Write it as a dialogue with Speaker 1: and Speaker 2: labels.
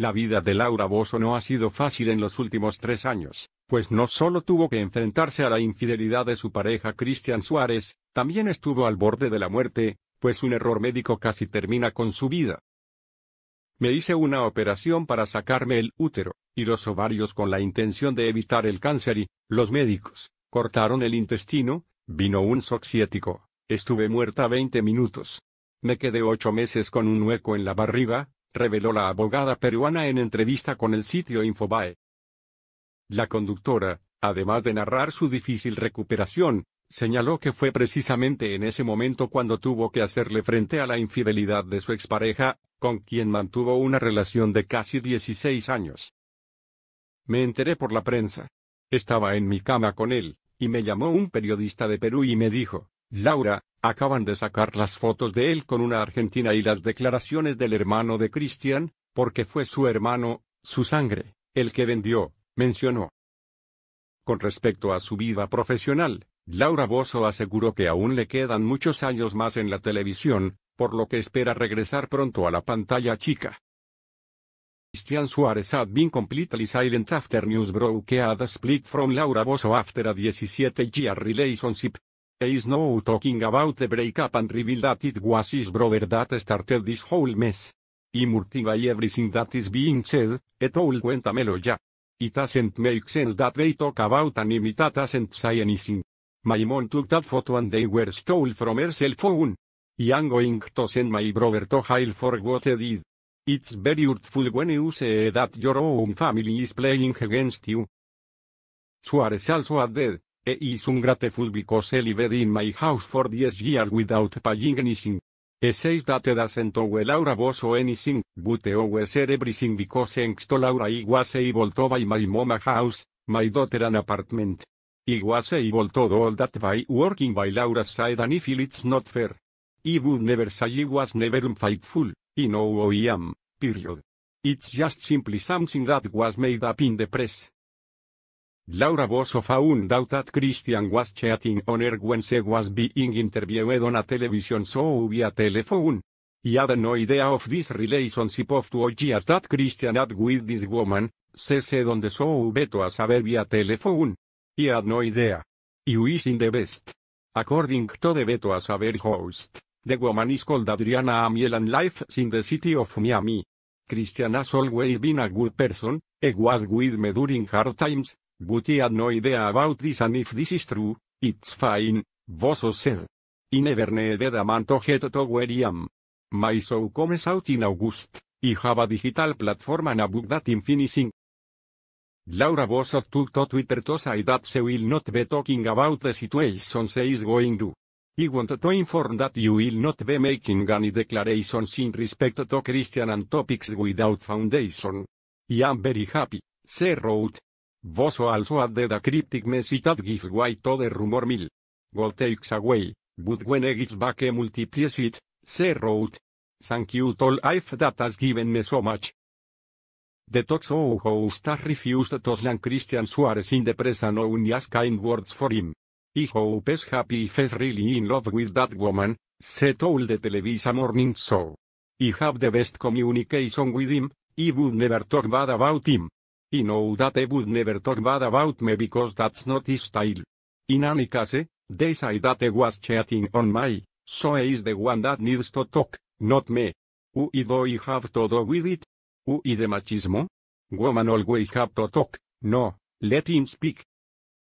Speaker 1: La vida de Laura Bozo no ha sido fácil en los últimos tres años, pues no solo tuvo que enfrentarse a la infidelidad de su pareja Cristian Suárez, también estuvo al borde de la muerte, pues un error médico casi termina con su vida. Me hice una operación para sacarme el útero y los ovarios con la intención de evitar el cáncer y, los médicos, cortaron el intestino, vino un soxiético, estuve muerta 20 minutos. Me quedé ocho meses con un hueco en la barriga, reveló la abogada peruana en entrevista con el sitio Infobae. La conductora, además de narrar su difícil recuperación, señaló que fue precisamente en ese momento cuando tuvo que hacerle frente a la infidelidad de su expareja, con quien mantuvo una relación de casi 16 años. Me enteré por la prensa. Estaba en mi cama con él, y me llamó un periodista de Perú y me dijo, Laura, acaban de sacar las fotos de él con una argentina y las declaraciones del hermano de Cristian, porque fue su hermano, su sangre, el que vendió, mencionó. Con respecto a su vida profesional, Laura Bozo aseguró que aún le quedan muchos años más en la televisión, por lo que espera regresar pronto a la pantalla chica. Christian Suarez had been completely silent after news broke a split from Laura Bozo after a 17-year relationship, is now talking about the breakup and reveal that it was his brother that started this whole mess. Immorting by everything that is being said, et all cuéntamelo ya. It doesn't make sense that they talk about an image that doesn't say anything. My mom took that photo and they were stole from her cell phone. I am going to send my brother to jail for what he did. It's very hurtful when you say that your own family is playing against you. Zuárez also added, E is ungrateful because he lived in my house for 10 years without paying anything. He says that he doesn't owe Laura Bozzo anything, but he owes her everything because thanks to Laura I was able to buy my mom a house, my daughter an apartment. I was able to do all that by working by Laura's side and I feel it's not fair. I would never say I was never unfaithful, I know who I am, period. It's just simply something that was made up in the press. Laura Bozzo found out that Christian was chatting on her when she was being interviewed on a television show via telephone. He had no idea of this relationship of two years that Christian had with this woman, se said on the show Beto a saber via telephone. He had no idea. He is in the best. According to the Beto a saber host, the woman is called Adriana Amiel and lives in the city of Miami. Christian has always been a good person, he was with me during hard times, but he had no idea about this and if this is true, it's fine, Bozzo said. I never needed a man to get to where I am. My show comes out in August, I have a digital platform and a book that I'm finishing. Laura Bozzo took to Twitter to say that she will not be talking about the situation she is going to. I want to inform that you will not be making any declarations in respect to Christian and topics without foundation. I am very happy, she wrote. Bozzo also added a cryptic message that gives way to the rumor mill. Gold takes away, but when he gives back a multiplies it, she wrote. Thank you to life that has given me so much. The talk show host refused to slam Christian Zuárez in the press and only as kind words for him. I hope is happy if he's really in love with that woman, she told the Televisa morning show. I have the best communication with him, I would never talk bad about him. I know that he would never talk bad about me because that's not his style. In any case, they say that he was chatting on my, so he is the one that needs to talk, not me. Who do I have to do with it? Who the machismo? Woman always have to talk, no, let him speak.